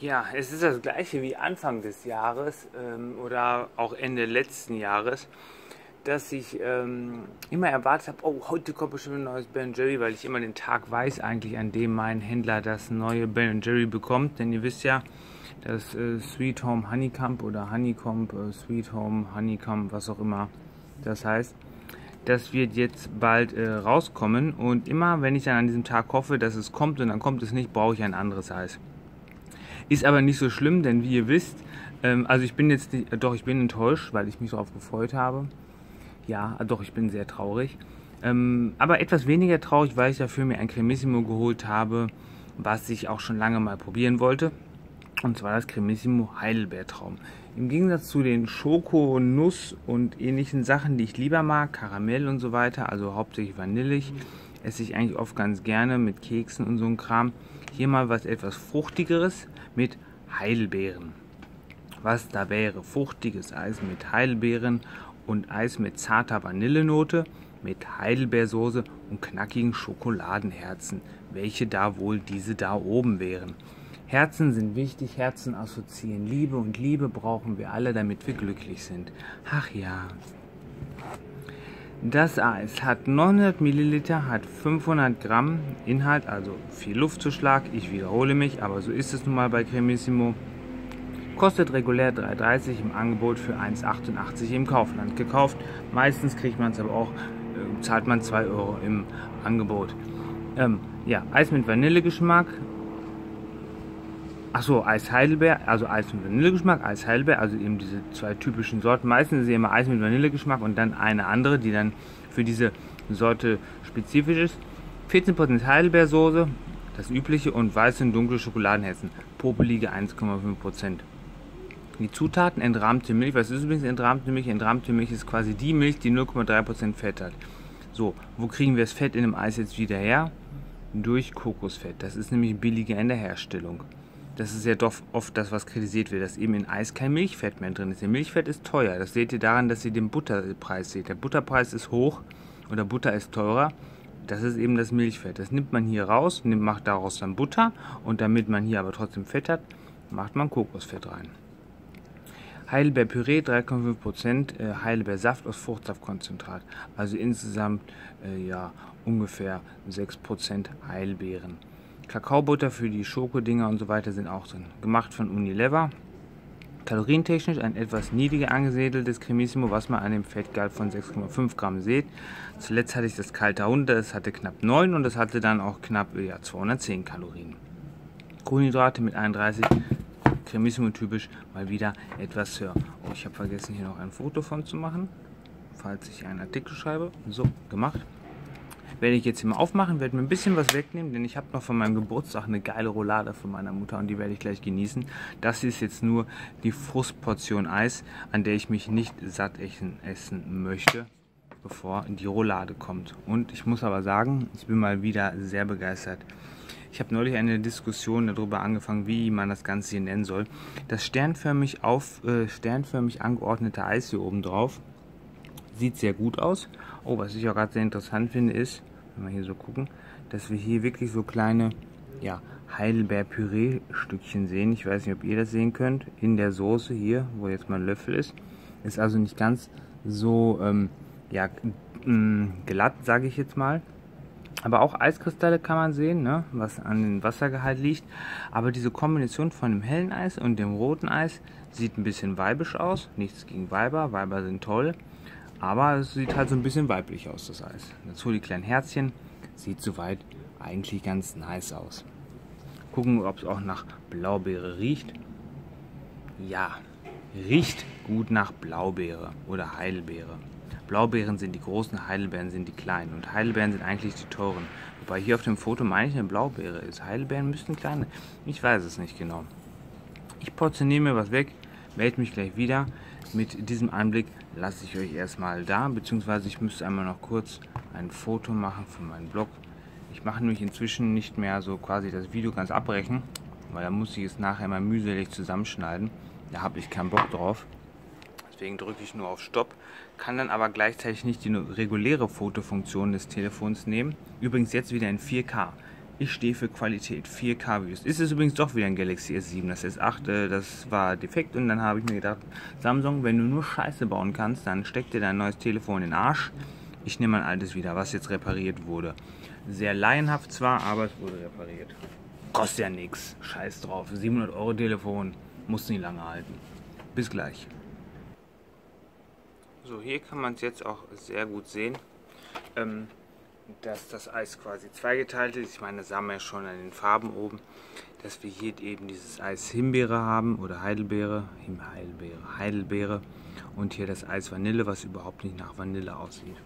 Ja, es ist das gleiche wie Anfang des Jahres ähm, oder auch Ende letzten Jahres, dass ich ähm, immer erwartet habe, oh, heute kommt bestimmt ein neues Ben Jerry, weil ich immer den Tag weiß eigentlich, an dem mein Händler das neue Ben Jerry bekommt. Denn ihr wisst ja, das äh, Sweet Home Honeycomb oder Honeycomb, äh, Sweet Home Honeycomb, was auch immer das heißt, das wird jetzt bald äh, rauskommen. Und immer, wenn ich dann an diesem Tag hoffe, dass es kommt und dann kommt es nicht, brauche ich ein anderes Eis. Ist aber nicht so schlimm, denn wie ihr wisst, ähm, also ich bin jetzt, nicht, doch, ich bin enttäuscht, weil ich mich darauf gefreut habe. Ja, doch, ich bin sehr traurig. Ähm, aber etwas weniger traurig, weil ich dafür mir ein Cremissimo geholt habe, was ich auch schon lange mal probieren wollte. Und zwar das Cremissimo Heidelbeertraum. Im Gegensatz zu den Schoko, Nuss und ähnlichen Sachen, die ich lieber mag, Karamell und so weiter, also hauptsächlich vanillig, esse ich eigentlich oft ganz gerne mit Keksen und so ein Kram. Hier mal was etwas Fruchtigeres mit Heidelbeeren. Was da wäre? Fruchtiges Eis mit Heidelbeeren und Eis mit zarter Vanillenote, mit Heidelbeersoße und knackigen Schokoladenherzen. Welche da wohl diese da oben wären? Herzen sind wichtig, Herzen assoziieren Liebe und Liebe brauchen wir alle, damit wir glücklich sind. Ach ja. Das Eis hat 900 Milliliter, hat 500 Gramm Inhalt, also viel Luftzuschlag. Ich wiederhole mich, aber so ist es nun mal bei Cremissimo. Kostet regulär 3,30 im Angebot für 1,88 im Kaufland gekauft. Meistens kriegt man es aber auch, äh, zahlt man 2 Euro im Angebot. Ähm, ja, Eis mit Vanillegeschmack. Achso, Eis Heidelbeer, also Eis mit Vanillegeschmack, Eis Heidelbeer, also eben diese zwei typischen Sorten. Meistens ist es immer Eis mit Vanillegeschmack und dann eine andere, die dann für diese Sorte spezifisch ist. 14% Heidelbeersoße, das übliche, und weiße und dunkle Schokoladenherzen. Popelige 1,5%. Die Zutaten entrahmte Milch. Was ist übrigens entrahmte Milch? Entrahmte Milch ist quasi die Milch, die 0,3% Fett hat. So, wo kriegen wir das Fett in dem Eis jetzt wieder her? Durch Kokosfett. Das ist nämlich billiger in der Herstellung. Das ist ja doch oft das, was kritisiert wird, dass eben in Eis kein Milchfett mehr drin ist. Der Milchfett ist teuer. Das seht ihr daran, dass ihr den Butterpreis seht. Der Butterpreis ist hoch oder Butter ist teurer. Das ist eben das Milchfett. Das nimmt man hier raus, macht daraus dann Butter und damit man hier aber trotzdem Fett hat, macht man Kokosfett rein. Heidelbeerpüree 3,5%, äh, Heidelbeersaft aus Fruchtsaftkonzentrat. Also insgesamt äh, ja ungefähr 6% Heilbeeren. Kakaobutter für die Schokodinger und so weiter sind auch drin. Gemacht von Unilever. Kalorientechnisch ein etwas niedriger angesiedeltes Cremissimo, was man an dem Fettgehalt von 6,5 Gramm seht. Zuletzt hatte ich das kalte 100, das hatte knapp 9 und das hatte dann auch knapp ja, 210 Kalorien. Kohlenhydrate mit 31 Cremissimo typisch mal wieder etwas höher. Oh, ich habe vergessen hier noch ein Foto von zu machen, falls ich einen Artikel schreibe. So, gemacht. Werde ich jetzt hier mal aufmachen, werde mir ein bisschen was wegnehmen, denn ich habe noch von meinem Geburtstag eine geile Roulade von meiner Mutter und die werde ich gleich genießen. Das ist jetzt nur die Frustportion Eis, an der ich mich nicht satt essen möchte, bevor die Roulade kommt. Und ich muss aber sagen, ich bin mal wieder sehr begeistert. Ich habe neulich eine Diskussion darüber angefangen, wie man das Ganze hier nennen soll. Das sternförmig, auf, äh, sternförmig angeordnete Eis hier oben drauf sieht sehr gut aus. Oh, was ich auch gerade sehr interessant finde, ist, wenn wir hier so gucken, dass wir hier wirklich so kleine ja, Heidelbeer-Püree-Stückchen sehen. Ich weiß nicht, ob ihr das sehen könnt. In der Soße hier, wo jetzt mein Löffel ist. Ist also nicht ganz so ähm, ja, glatt, sage ich jetzt mal. Aber auch Eiskristalle kann man sehen, ne, was an dem Wassergehalt liegt. Aber diese Kombination von dem hellen Eis und dem roten Eis sieht ein bisschen weibisch aus. Nichts gegen Weiber, Weiber sind toll. Aber es sieht halt so ein bisschen weiblich aus, das Eis. Dazu die kleinen Herzchen. Sieht soweit eigentlich ganz nice aus. Gucken, ob es auch nach Blaubeere riecht. Ja, riecht gut nach Blaubeere oder Heidelbeere. Blaubeeren sind die großen, Heidelbeeren sind die kleinen. Und Heidelbeeren sind eigentlich die teuren. Wobei hier auf dem Foto meine ich eine Blaubeere ist. Heidelbeeren müssten kleine. Ich weiß es nicht genau. Ich portioniere mir was weg, melde mich gleich wieder. Mit diesem Anblick lasse ich euch erstmal da, beziehungsweise ich müsste einmal noch kurz ein Foto machen von meinem Blog. Ich mache nämlich inzwischen nicht mehr so quasi das Video ganz abbrechen, weil da muss ich es nachher mal mühselig zusammenschneiden. Da habe ich keinen Bock drauf. Deswegen drücke ich nur auf Stopp, kann dann aber gleichzeitig nicht die reguläre Fotofunktion des Telefons nehmen. Übrigens jetzt wieder in 4K. Ich stehe für Qualität, 4K-Videos. Ist es übrigens doch wieder ein Galaxy S7, das S8, äh, das war defekt und dann habe ich mir gedacht, Samsung, wenn du nur Scheiße bauen kannst, dann steck dir dein neues Telefon in den Arsch. Ich nehme mein altes wieder, was jetzt repariert wurde. Sehr laienhaft zwar, aber es wurde repariert. Kostet ja nichts, scheiß drauf. 700 Euro Telefon, muss nicht lange halten. Bis gleich. So, hier kann man es jetzt auch sehr gut sehen. Ähm, dass das Eis quasi zweigeteilt ist. Ich meine, das sah man ja schon an den Farben oben, dass wir hier eben dieses Eis Himbeere haben oder Heidelbeere, Him Heidelbeere, Heidelbeere und hier das Eis Vanille, was überhaupt nicht nach Vanille aussieht.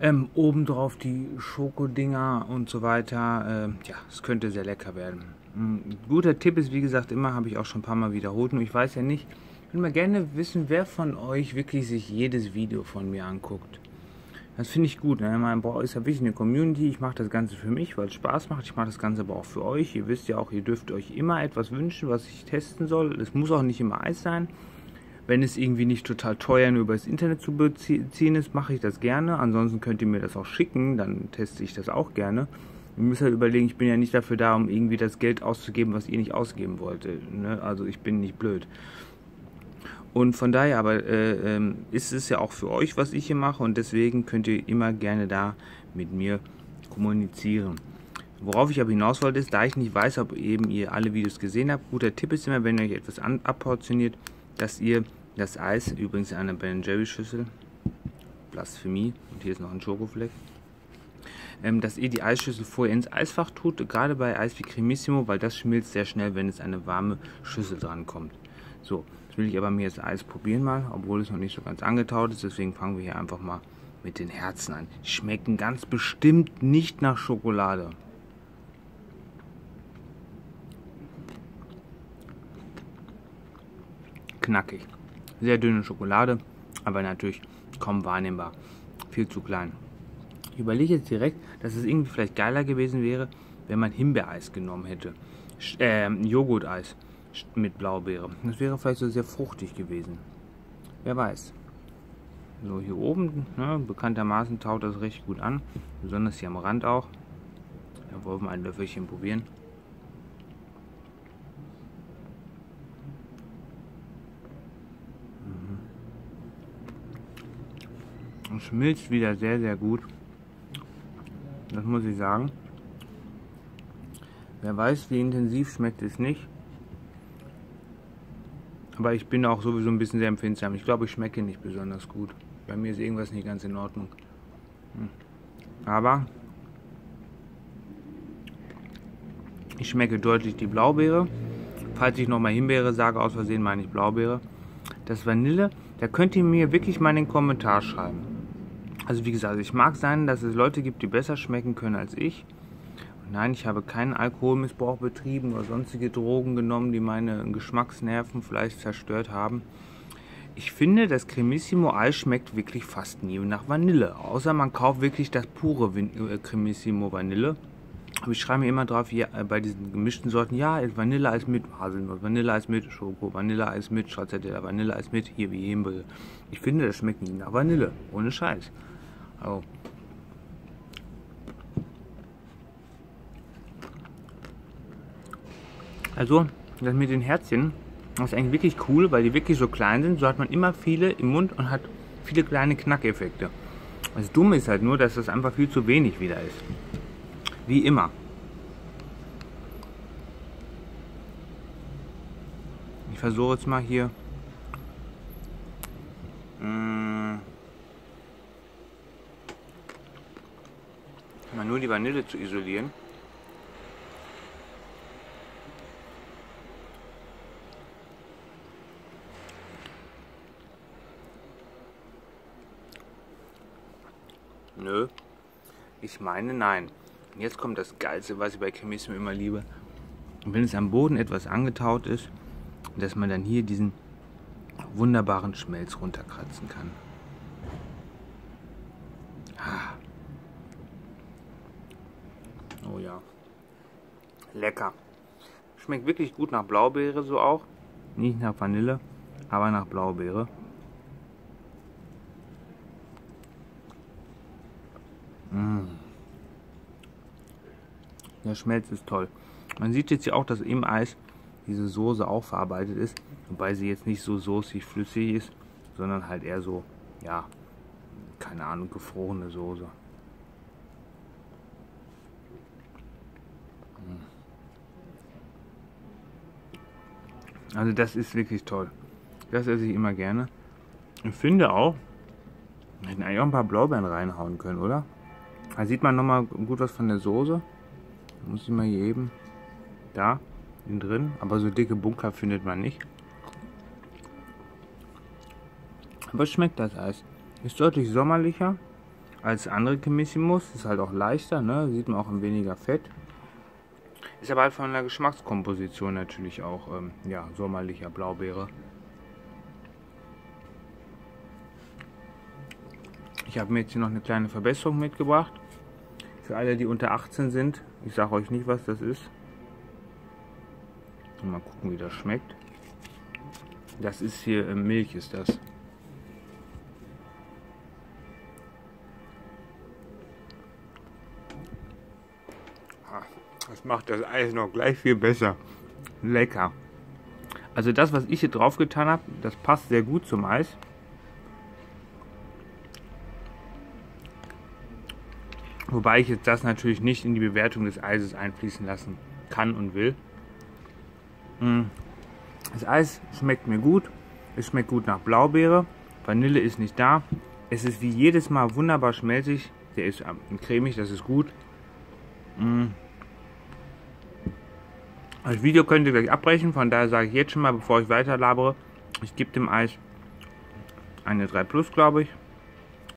Ähm, obendrauf die Schokodinger und so weiter. Ähm, ja, es könnte sehr lecker werden. Ein guter Tipp ist, wie gesagt, immer, habe ich auch schon ein paar Mal wiederholt. Und ich weiß ja nicht, ich würde mal gerne wissen, wer von euch wirklich sich jedes Video von mir anguckt. Das finde ich gut. Ne? Man braucht, ist ja wichtig eine Community. Ich mache das Ganze für mich, weil es Spaß macht. Ich mache das Ganze aber auch für euch. Ihr wisst ja auch, ihr dürft euch immer etwas wünschen, was ich testen soll. Es muss auch nicht immer Eis sein. Wenn es irgendwie nicht total teuer nur über das Internet zu beziehen ist, mache ich das gerne. Ansonsten könnt ihr mir das auch schicken, dann teste ich das auch gerne. Ihr müsst halt überlegen, ich bin ja nicht dafür da, um irgendwie das Geld auszugeben, was ihr nicht ausgeben wollt. Ne? Also ich bin nicht blöd. Und von daher aber äh, äh, ist es ja auch für euch, was ich hier mache und deswegen könnt ihr immer gerne da mit mir kommunizieren. Worauf ich aber hinaus wollte, ist, da ich nicht weiß, ob eben ihr alle Videos gesehen habt, guter Tipp ist immer, wenn ihr euch etwas abportioniert, dass ihr das Eis, übrigens eine Ben Jerry Schüssel, Blasphemie, und hier ist noch ein Schokofleck, ähm, dass ihr die Eisschüssel vorher ins Eisfach tut, gerade bei Eis wie Cremissimo, weil das schmilzt sehr schnell, wenn es eine warme Schüssel dran kommt. So, will ich aber mir jetzt Eis probieren mal, obwohl es noch nicht so ganz angetaut ist. Deswegen fangen wir hier einfach mal mit den Herzen an. Schmecken ganz bestimmt nicht nach Schokolade. Knackig. Sehr dünne Schokolade, aber natürlich kaum wahrnehmbar. Viel zu klein. Ich überlege jetzt direkt, dass es irgendwie vielleicht geiler gewesen wäre, wenn man Himbeereis genommen hätte. Äh, Joghurteis mit Blaubeere. Das wäre vielleicht so sehr fruchtig gewesen. Wer weiß. So, hier oben, ne, bekanntermaßen taut das recht gut an. Besonders hier am Rand auch. Da wollen wir ein Löffelchen probieren. Mhm. Und schmilzt wieder sehr, sehr gut. Das muss ich sagen. Wer weiß, wie intensiv schmeckt es nicht. Aber ich bin auch sowieso ein bisschen sehr empfindsam. Ich glaube, ich schmecke nicht besonders gut. Bei mir ist irgendwas nicht ganz in Ordnung. Hm. Aber ich schmecke deutlich die Blaubeere. Falls ich nochmal Himbeere sage, aus Versehen meine ich Blaubeere. Das Vanille, da könnt ihr mir wirklich mal in den Kommentar schreiben. Also wie gesagt, ich mag sein, dass es Leute gibt, die besser schmecken können als ich. Nein, ich habe keinen Alkoholmissbrauch betrieben oder sonstige Drogen genommen, die meine Geschmacksnerven vielleicht zerstört haben. Ich finde, das Cremissimo Eis schmeckt wirklich fast nie nach Vanille. Außer man kauft wirklich das pure äh, Cremissimo Vanille. Aber ich schreibe mir immer drauf, ja, äh, bei diesen gemischten Sorten, ja, Vanilleeis mit Haselnuss, Vanilleeis mit Schoko, Vanilleeis mit Stracciatella, Vanilleeis mit hier wie Himbeere. Ich finde, das schmeckt nie nach Vanille. Ohne Scheiß. Also, Also, das mit den Herzchen, ist eigentlich wirklich cool, weil die wirklich so klein sind. So hat man immer viele im Mund und hat viele kleine Knackeffekte. Das Dumme ist halt nur, dass das einfach viel zu wenig wieder ist. Wie immer. Ich versuche jetzt mal hier mh, mal nur die Vanille zu isolieren. Nö. Ich meine nein. Jetzt kommt das Geilste, was ich bei Chemismo immer liebe. Wenn es am Boden etwas angetaut ist, dass man dann hier diesen wunderbaren Schmelz runterkratzen kann. Ah. Oh ja. Lecker. Schmeckt wirklich gut nach Blaubeere so auch. Nicht nach Vanille, aber nach Blaubeere. Der Schmelz ist toll. Man sieht jetzt hier auch, dass im Eis diese Soße auch verarbeitet ist. Wobei sie jetzt nicht so soßig flüssig ist, sondern halt eher so, ja, keine Ahnung, gefrorene Soße. Also das ist wirklich toll. Das esse ich immer gerne. Ich finde auch, wir hätten eigentlich auch ein paar Blaubeeren reinhauen können, oder? Da sieht man nochmal gut was von der Soße. Muss ich mal hier eben. Da, innen drin. Aber so dicke Bunker findet man nicht. Aber schmeckt das Eis. Ist deutlich sommerlicher als andere Chemissimus. Ist halt auch leichter, ne? Sieht man auch ein weniger Fett. Ist aber halt von der Geschmackskomposition natürlich auch ähm, ja, sommerlicher Blaubeere. Ich habe mir jetzt hier noch eine kleine Verbesserung mitgebracht. Für alle, die unter 18 sind. Ich sage euch nicht, was das ist. Mal gucken, wie das schmeckt. Das ist hier äh, Milch, ist das. Das macht das Eis noch gleich viel besser. Lecker. Also das, was ich hier drauf getan habe, das passt sehr gut zum Eis. Wobei ich jetzt das natürlich nicht in die Bewertung des Eises einfließen lassen kann und will. Hm. Das Eis schmeckt mir gut. Es schmeckt gut nach Blaubeere. Vanille ist nicht da. Es ist wie jedes Mal wunderbar schmelzig. Der ist ähm, cremig, das ist gut. Hm. Das Video könnt ihr gleich abbrechen, von daher sage ich jetzt schon mal, bevor ich weiter labere, ich gebe dem Eis eine 3 Plus, glaube ich.